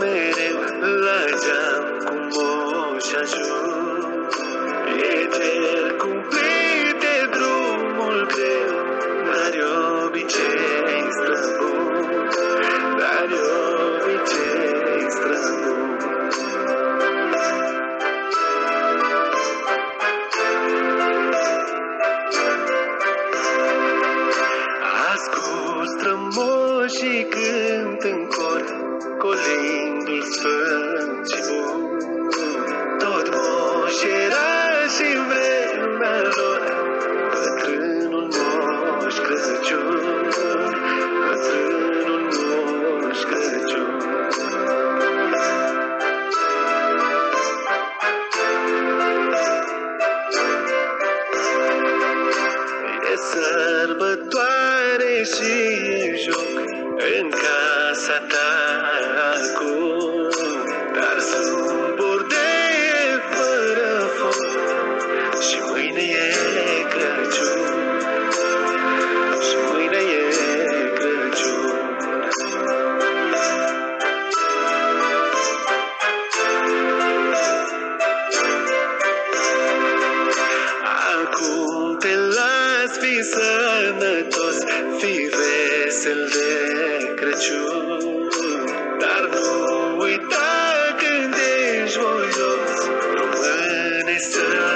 mereu la geam cu moș ajung. E cel cumplit de drumul greu, dar e obicei străbun, dar e obicei străbun. Ascult strămoșii cânt în cor, colindul sfânt și bun. Tot moș era și în vremea lor, bătrânul moș Crăciun, bătrânul moș Crăciun. E sărbătoare și e joc în casa ta nu te las, fi sănătos, fi vesel de Crăciun. Dar nu uita când ești voios, române să